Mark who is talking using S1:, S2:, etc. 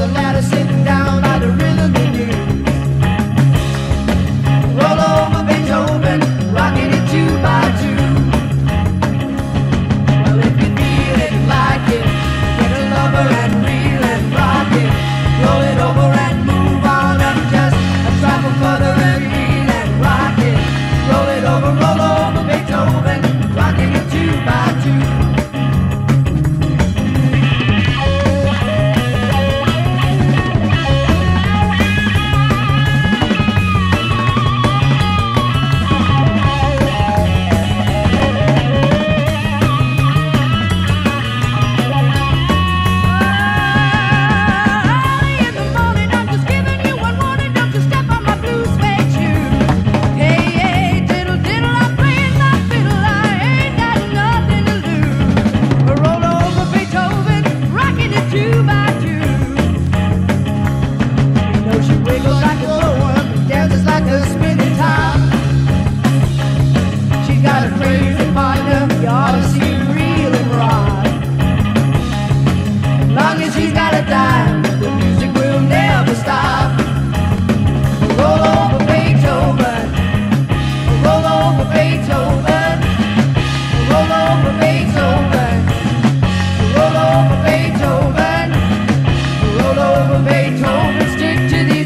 S1: The ladder, sitting down over Beethoven,
S2: stick to
S1: the